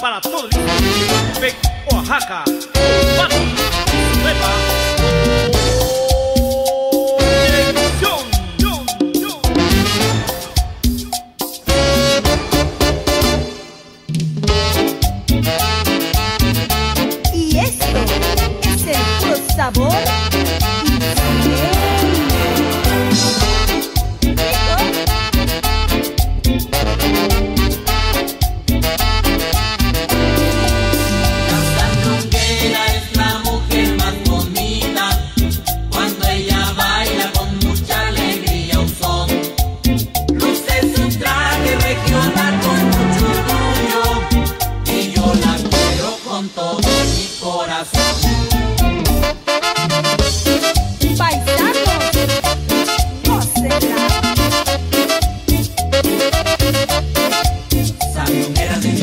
para todo el Big Oaxaca, Y esto es el puro sabor.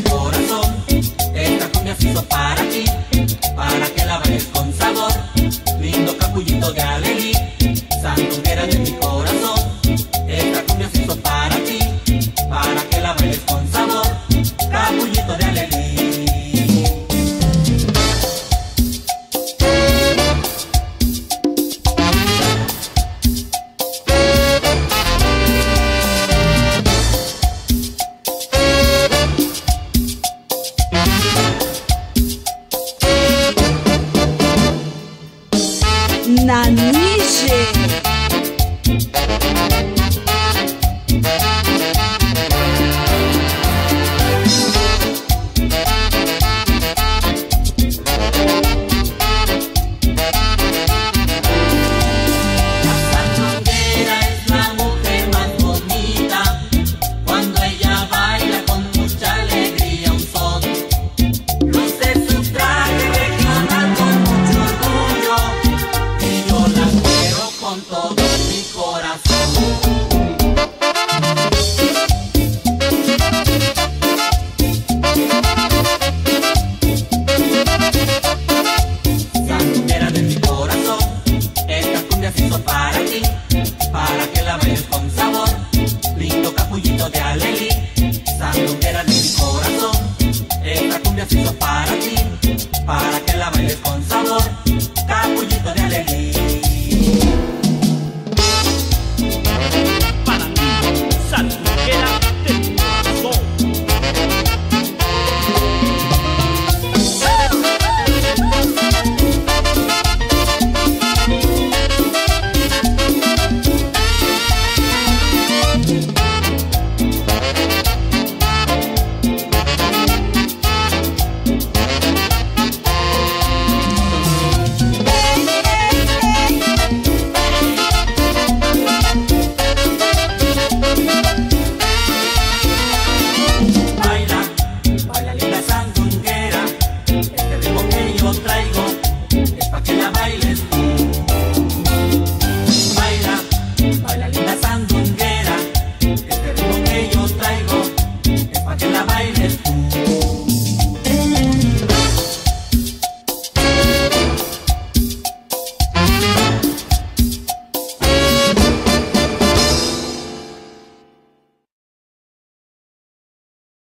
corazón, esta cumbia se hizo para ti. на ниже. para